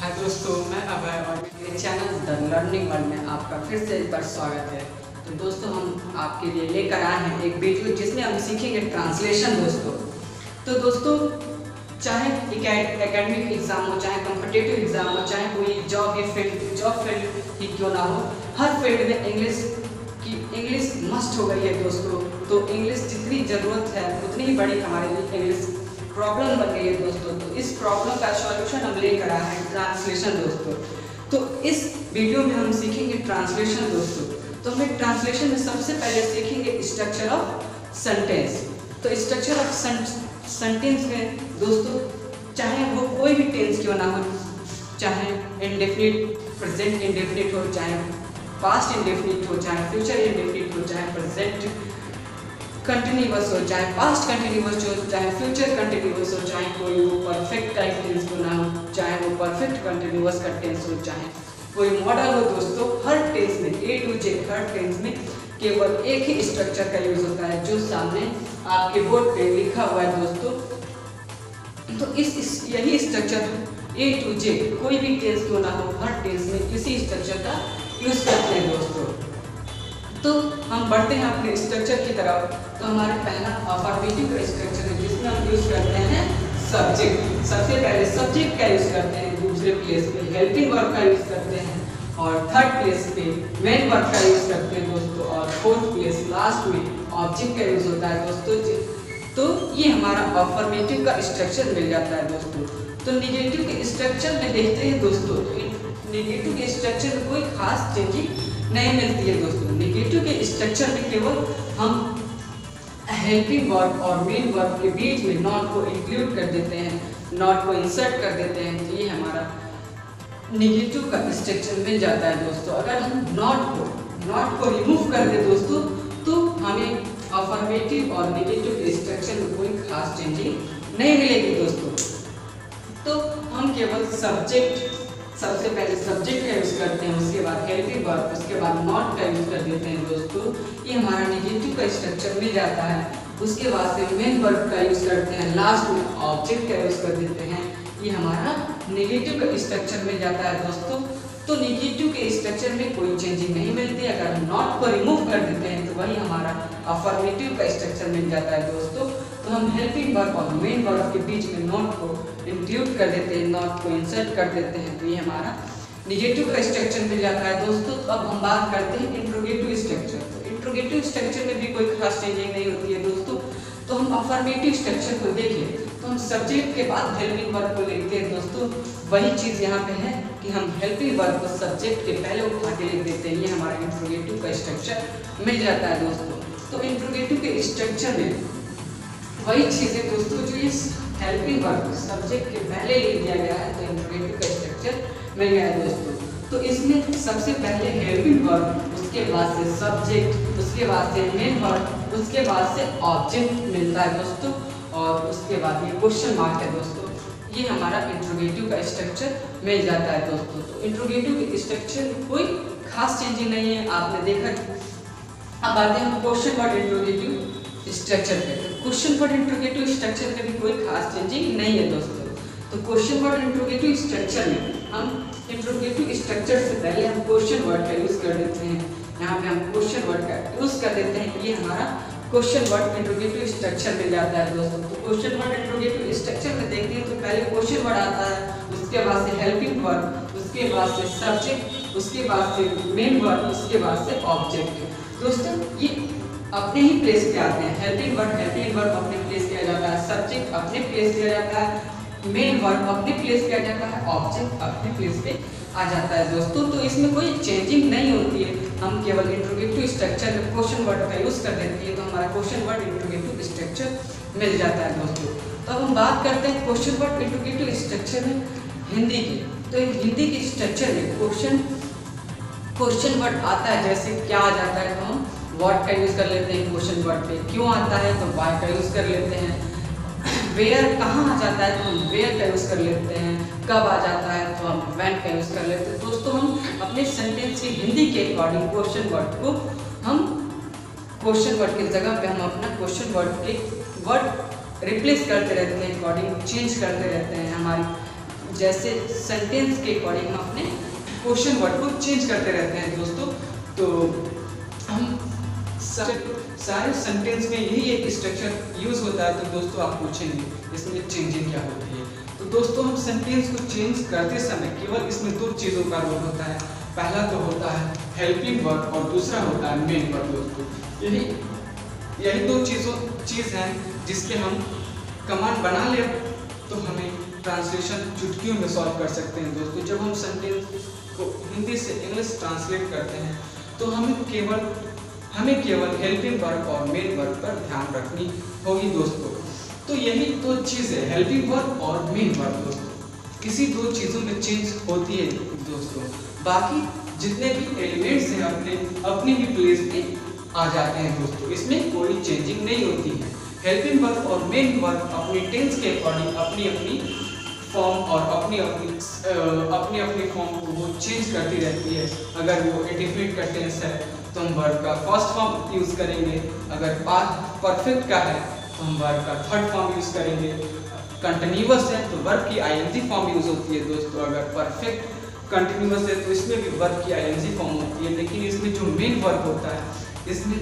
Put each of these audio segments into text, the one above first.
हाय दोस्तों, मैं अभय और मेरे चैनल द लर्निंग वर्ल्ड में आपका फिर से एक बार स्वागत है। तो दोस्तों, हम आपके लिए लेकर आए हैं एक वीडियो जिसमें हम सीखेंगे ट्रांसलेशन दोस्तों। तो दोस्तों, चाहे एकेडमिक एग्ज़ाम हो, चाहे कम्पिटेटिव एग्ज़ाम हो, चाहे कोई जॉब या फ़ील्ड जॉब फ़ील्ड ही क्यों ना हो, हर फ़ील्ड में इंग्लिश की इंग्लिश मस्ट हो गई है दोस्तों। तो इंग्लिश जितनी ज़रूरत है, उतनी ही बड़ी हमारे लिए इंग्लिश प्रॉब्लम बन गई है दोस्तों तो इस प्रॉब्लम का सॉल्यूशन हम लेकर आए हैं ट्रांसलेशन दोस्तों। तो इस वीडियो में हम सीखेंगे ट्रांसलेशन दोस्तों। तो हमें ट्रांसलेशन में सबसे पहले सीखेंगे स्ट्रक्चर ऑफ़ सेंटेंस तो स्ट्रक्चर ऑफ़ सेंटेंस में दोस्तों, चाहे वो कोई भी टेंस क्यों ना हो, चाहे इनडेफिनिट प्रेजेंट इंडेफिनिट हो, चाहे पास्ट इंडेफिनिट हो, चाहे फ्यूचर इंडेफिनिट हो, चाहे प्रेजेंट कंटिन्यूस हो चाहे पास्ट कंटिन्यूस हो चाहे फ्यूचर कंटिन्यूस हो चाहे कोई वो परफेक्ट का टेंस ना हो चाहे वो परफेक्ट कंटिन्यूस का टेंस हो चाहे कोई मॉडल हो दोस्तों हर टेंस में ए टू जे हर टेंस में केवल एक ही स्ट्रक्चर का यूज़ होता है जो सामने आपके बोर्ड पे लिखा हुआ है दोस्तों। तो इस, इस यही स्ट्रक्चर ए टू जे कोई भी टेंस क्यों ना हो हर टेंस में इसी स्ट्रक्चर का यूज़ करते हैं दोस्तों। तो हम बढ़ते हैं अपने स्ट्रक्चर की तरफ़। तो हमारा पहला अफर्मेटिव स्ट्रक्चर है, जिसमें हम यूज़ करते हैं सब्जेक्ट सबसे पहले सब्जेक्ट का यूज़ करते हैं, दूसरे प्लेस पे हेल्पिंग वर्क का यूज़ करते हैं, और थर्ड प्लेस पे मेन वर्क का यूज़ करते हैं दोस्तों, और फोर्थ प्लेस लास्ट में ऑब्जेक्ट का यूज़ होता है दोस्तों। तो ये हमारा अफर्मेटिव का स्ट्रक्चर मिल जाता है दोस्तों। तो निगेटिव के स्ट्रक्चर में देखते हैं दोस्तों निगेटिव के स्ट्रक्चर में कोई खास चेंजिंग नहीं मिलती है दोस्तों निगेटिव के स्ट्रक्चर में केवल हम हेल्पिंग वर्ब और मेन वर्ब के बीच में नॉट को इंक्लूड कर देते हैं नॉट को इंसर्ट कर देते हैं तो ये हमारा निगेटिव का स्ट्रक्चर मिल जाता है दोस्तों। अगर हम नॉट को नॉट को रिमूव कर दे दोस्तों तो हमें अफर्मेटिव और निगेटिव के स्ट्रक्चर में कोई खास चेंजिंग नहीं मिलेगी दोस्तों। तो हम केवल सब्जेक्ट सबसे पहले सब्जेक्ट का यूज़ करते हैं, उसके बाद हेल्पिंग वर्ब उसके बाद नॉट का यूज़ कर देते हैं दोस्तों। ये हमारा नेगेटिव का स्ट्रक्चर मिल जाता है। उसके बाद से मेन वर्ब का यूज़ करते हैं लास्ट में ऑब्जेक्ट का यूज़ कर देते हैं। ये हमारा नेगेटिव का स्ट्रक्चर मिल जाता है दोस्तों। तो निगेटिव के स्ट्रक्चर में कोई चेंजिंग नहीं मिलती, अगर नॉट को रिमूव कर देते हैं तो वही हमारा अफर्मेटिव का स्ट्रक्चर मिल जाता है दोस्तों। तो हम हेल्पिंग वर्ब और मेन वर्ब के बीच में नॉट को इंक्लूड कर देते हैं नॉट को इंसर्ट कर देते हैं तो ये हमारा निगेटिव का स्ट्रक्चर मिल जाता है। दोस्तों, अब हम बात करते हैं इंट्रोगेटिव स्ट्रक्चर तो इंट्रोगेटिव स्ट्रक्चर में भी कोई खास चेंजिंग नहीं होती है, दोस्तों। तो हम अफर्मेटिव स्ट्रक्चर को देखें। तो हम सब्जेक्ट के बाद हेल्पिंग वर्ब को लिखते हैं, दोस्तों। वही चीज़ यहाँ पे है कि हम हेल्पिंग वर्ब को सब्जेक्ट के पहले उठा के लिख देते हैं। ये हमारा इंट्रोगेटिव का स्ट्रक्चर मिल जाता है, दोस्तों। तो इंट्रोगेटिव के स्ट्रक्चर में वही चीज़ें, दोस्तों, जो इस हेल्पिंग वर्ब सब्जेक्ट के पहले लिख दिया गया है तो इंट्रोगेटिव का स्ट्रक्चर मिल गया है दोस्तों तो इसमें सबसे पहले हेल्पिंग वर्ब उसके बाद से सब्जेक्ट उसके बाद से मेन वर्ब उसके बाद से ऑब्जेक्ट मिलता है दोस्तों, और उसके बाद ये क्वेश्चन मार्क है दोस्तों। ये हमारा इंट्रोगेटिव का स्ट्रक्चर मिल जाता है दोस्तों। तो इंट्रोगेटिव स्ट्रक्चर में कोई खास चेंजिंग नहीं है, आपने देखा। अब आते हैं क्वेश्चन वर्ड इंट्रोगेटिव स्ट्रक्चर पे। क्वेश्चन वर्ड इंट्रोगेटिव स्ट्रक्चर में भी कोई खास चेंजिंग नहीं है दोस्तों। तो क्वेश्चन वर्ड इंट्रोगेटिव स्ट्रक्चर में हम इंट्रोगेटिव स्ट्रक्चर से पहले हम क्वेश्चन वर्ड का यूज़ कर देते हैं। यहाँ पे हम क्वेश्चन वर्ड का यूज़ कर देते हैं। ये हमारा क्वेश्चन वर्ड इंट्रोगेटिव स्ट्रक्चर मिल जाता है दोस्तों। तो क्वेश्चन वर्ड इंट्रोगेटिव स्ट्रक्चर में देखते हैं तो पहले क्वेश्चन वर्ड आता है, उसके बाद से हेल्पिंग वर्ड उसके बाद से सब्जेक्ट उसके बाद से मेन वर्ड उसके बाद से ऑब्जेक्ट दोस्तों, ये अपने ही प्लेस पे आते हैं। हेल्पिंग वर्ड हेल्पिंग वर्ड अपने प्लेस आ जाता है। सब्जेक्ट अपने प्लेस आ जाता है। मेन वर्ड अपने प्लेस पे आ जाता है। ऑब्जेक्ट अपने प्लेस पे आ जाता है दोस्तों। तो इसमें कोई चेंजिंग नहीं होती है। हम केवल इंट्रोगेटिव स्ट्रक्चर में क्वेश्चन वर्ड का यूज़ कर देते हैं। तो हमारा क्वेश्चन वर्ड इंट्रोगेटिव स्ट्रक्चर मिल जाता है दोस्तों। तो अब हम बात करते हैं क्वेश्चन वर्ड इंट्रोगेटिव स्ट्रक्चर में हिंदी की। तो हिंदी के स्ट्रक्चर में क्वेश्चन क्वेश्चन वर्ड आता है। जैसे क्या आ जाता है तो हम वर्ड का यूज़ कर लेते हैं क्वेश्चन वर्ड पे क्यों आता है तो वाई का यूज़ कर लेते हैं। वेयर कहाँ आ जाता है तो हम वेयर का यूज़ कर लेते हैं। कब आ जाता है तो हम वैन का यूज़ कर लेते हैं। दोस्तों, हम अपने सेंटेंस की हिंदी के अकॉर्डिंग क्वेश्चन वर्ड को हम क्वेश्चन वर्ड की जगह पे हम अपना क्वेश्चन वर्ड के वर्ड रिप्लेस करते रहते हैं अकॉर्डिंग चेंज करते रहते हैं। हमारी जैसे सेंटेंस के अकॉर्डिंग हम अपने क्वेश्चन वर्ड को चेंज करते रहते हैं, दोस्तों। तो सारे सेंटेंस में यही एक स्ट्रक्चर यूज़ होता है तो दोस्तों आप पूछेंगे, इसमें चेंजिंग क्या होती है? तो दोस्तों, हम सेंटेंस को चेंज करते समय केवल इसमें दो चीज़ों का रोल होता है। पहला तो होता है हेल्पिंग वर्ड और दूसरा होता है मेन वर्ड दोस्तों। यही यही दो चीज़ों, चीज़ हैं जिसके हम कमांड बना ले तो हमें ट्रांसलेशन चुटकियों में सॉल्व कर सकते हैं, दोस्तों। जब हम सेंटेंस को हिंदी से इंग्लिश ट्रांसलेट करते हैं तो हमें केवल हमें केवल हेल्पिंग वर्क और मेन वर्क पर ध्यान रखनी होगी दोस्तों। तो यही दो चीज़ है हेल्पिंग वर्क और मेन वर्क दोस्तों। किसी दो चीज़ों में चेंज होती है दोस्तों। बाकी जितने भी एलिमेंट्स हैं अपने अपने ही प्लेस पे आ जाते हैं दोस्तों। इसमें कोई चेंजिंग नहीं होती है। हेल्पिंग वर्क और मेन वर्क अपनी टेंस के अकॉर्डिंग अपनी अपनी फॉर्म और अपनी अपनी अपनी अपनी फॉर्म को वो चेंज करती रहती है। अगर वो इंडिफिनिट का टेंस है तो हम वर्ब का फ़र्स्ट फॉर्म यूज़ करेंगे। अगर पास्ट परफेक्ट का है तो हम वर्ब का थर्ड फॉर्म यूज़ करेंगे। कंटिन्यूस है तो वर्ब की आईएनजी फॉर्म यूज़ होती है दोस्तों, अगर परफेक्ट कंटिन्यूस है तो इसमें भी वर्ब की आईएनजी फॉर्म होती है। लेकिन इसमें जो मेन वर्ब होता है, इसमें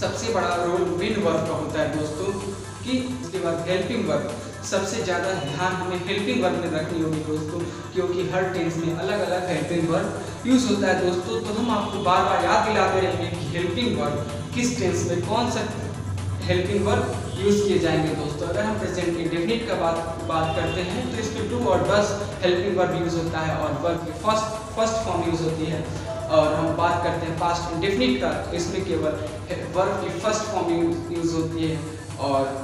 सबसे बड़ा रोल मेन वर्ब का होता है दोस्तों, कि उसके बाद हेल्पिंग वर्ब सबसे ज़्यादा ध्यान हमें हेल्पिंग वर्ब में रखनी होगी दोस्तों, क्योंकि हर टेंस में अलग अलग हेल्पिंग वर्ब यूज़ होता है दोस्तों। तो हम आपको बार बार याद दिलाते रहेंगे कि हेल्पिंग वर्ब किस टेंस में कौन सा हेल्पिंग वर्ब यूज़ किए जाएँगे दोस्तों। अगर हम प्रेजेंट इंडेफिनिट का बात बात करते हैं तो इसमें टू और बस हेल्पिंग वर्ब यूज़ होता है और वर्ब की फ़र्स्ट फ़र्स्ट फॉर्म यूज़ होती है। और हम बात करते हैं पास्ट इंडेफिनिट का, इसमें केवल वर्ब की फ़र्स्ट फॉर्म यूज़ होती है। और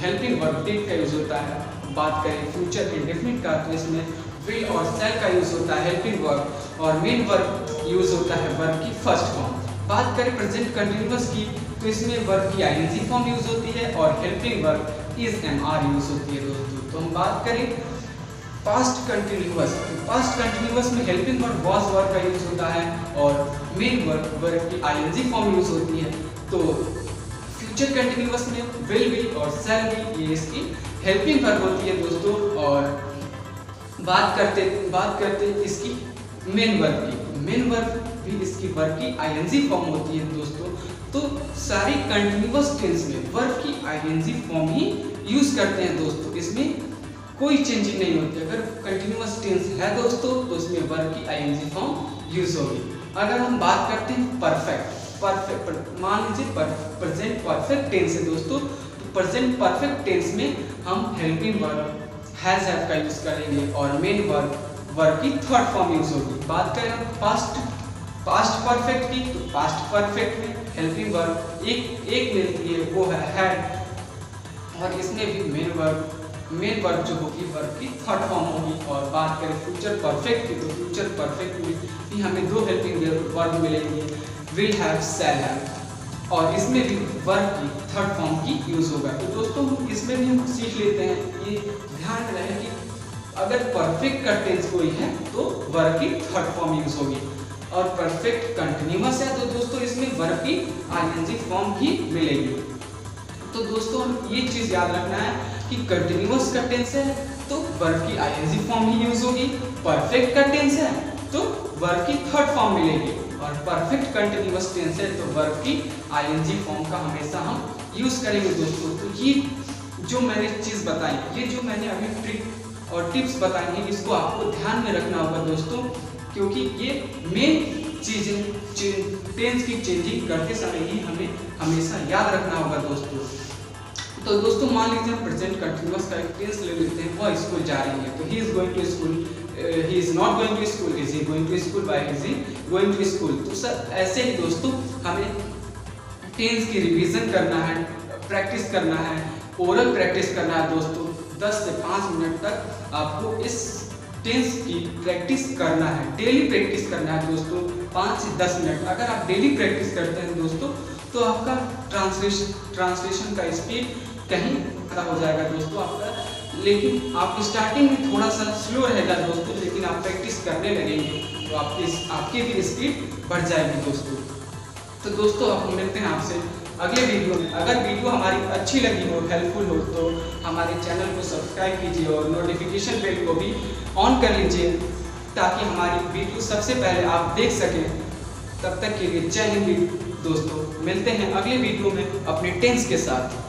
हेल्पिंग वर्ब डिड का यूज़ होता है। बात करें फ्यूचर इंडेफिनिट का तो इसमें विल और सेल का यूज़ होता है हेल्पिंग वर्ब और मेन वर्ब यूज़ होता है वर्ब की फ़र्स्ट फॉर्म बात करें प्रेजेंट कंटिन्यूस की तो इसमें वर्ब की आईएनजी फॉर्म यूज़ होती है और helping verb is am are use होती है दोस्तों। तो हम बात करें पास्ट कंटिन्यूस पास्ट कंटिन्यूस में हेल्पिंग वर्ब वॉज़ वर्ब का यूज़ होता है और मेन वर्ब वर्ब की आईएनजी फॉर्म यूज़ होती है। तो फ्यूचर कंटिन्यूस में विल बी और सेल बी ये इसकी हेल्पिंग वर्ब होती है दोस्तों और बात करते बात करते इसकी मेन वर्ब की। मेन वर्ब भी इसकी वर्ब की आईएनजी फॉर्म होती है दोस्तों। तो सारी कंटिन्यूस टेंस में वर्ब की आईएनजी फॉर्म ही यूज़ करते हैं दोस्तों। इसमें कोई चेंजिंग नहीं होती। अगर कंटिन्यूस टेंस है दोस्तों तो उसमें वर्ब की आईएनजी फॉर्म यूज़ होगी। अगर हम बात करते हैं परफेक्ट परफेक्ट मान लीजिए प्रेजेंट परफेक्ट टेंस है दोस्तों प्रेजेंट परफेक्ट टेंस में हम हेल्पिंग हैज़ हैव का यूज़ करेंगे और मेन की थर्ड फॉर्म यूज़ होगी। बात करें पास्ट पास्ट परफेक्ट की तो पास्ट परफेक्ट में हेल्पिंग एक एक मिलती है, वो है हैड और इसमें भी मेन वर्ब मेन वर्ब जो होगी वर्ब की थर्ड फॉर्म होगी। और बात करें फ्यूचर परफेक्ट की तो फ्यूचर परफेक्ट में भी हमें दो हेल्पिंग वर्ब मिलेंगे। विल हैव सेल हैव और इसमें भी वर्ब की थर्ड फॉर्म की यूज़ होगा। तो दोस्तों, इसमें भी हम सीख लेते हैं। ये ध्यान रहे कि अगर परफेक्ट का टेंस कोई है तो वर्ब की थर्ड फॉर्म यूज़ होगी। और परफेक्ट कंटिन्यूस है तो दोस्तों, इसमें वर्ब की आईएनजी फॉर्म ही मिलेगी। तो दोस्तों ये चीज़ याद रखना है कि कंटिन्यूस का टेंस है तो वर्ब की आईएनजी फॉर्म ही यूज़ होगी। परफेक्ट का टेंस है तो वर्ब की थर्ड फॉर्म मिलेगी। और परफेक्ट कंटिन्यूस टेंस है तो वर्ब की आईएनजी फॉर्म का हमेशा हम यूज़ करेंगे दोस्तों। तो ये जो मैंने चीज़ बताई, ये जो मैंने अभी ट्रिक और टिप्स बताई हैं, इसको आपको ध्यान में रखना होगा दोस्तों, क्योंकि ये मेन चीज़ें टेंस की चेंजिंग करते समय ही हमें हमेशा याद रखना होगा दोस्तों। तो दोस्तों, मान लीजिए प्रेजेंट कंटिन्यूस का एक टेंस ले लेते हैं, वह स्कूल जा रही है। तो he is going to school he is not going to school is he going to school by is he going to school तो सर, ऐसे ही दोस्तों, हमें टेंस की रिवीजन करना है प्रैक्टिस करना है ओरल प्रैक्टिस करना है दोस्तों। 10 से 5 मिनट तक आपको इस टेंस की प्रैक्टिस करना है डेली प्रैक्टिस करना है दोस्तों। पाँच से दस मिनट, अगर आप डेली प्रैक्टिस करते हैं दोस्तों तो आपका ट्रांसलेशन ट्रांसलेशन का स्पीड कहीं खड़ा हो जाएगा दोस्तों। आपका लेकिन आप स्टार्टिंग में थोड़ा सा स्लो रहेगा दोस्तों, लेकिन आप प्रैक्टिस करने लगेंगे तो आपकी आपकी भी स्पीड बढ़ जाएगी दोस्तों। तो दोस्तों आप मिलते हैं आपसे अगले वीडियो में। अगर वीडियो हमारी अच्छी लगी हो हेल्पफुल हो तो हमारे चैनल को सब्सक्राइब कीजिए और नोटिफिकेशन बेल को भी ऑन कर लीजिए, ताकि हमारी वीडियो सबसे पहले आप देख सकें। तब तक के लिए जय हिंद दोस्तों। मिलते हैं अगले वीडियो में अपने टेंस के साथ।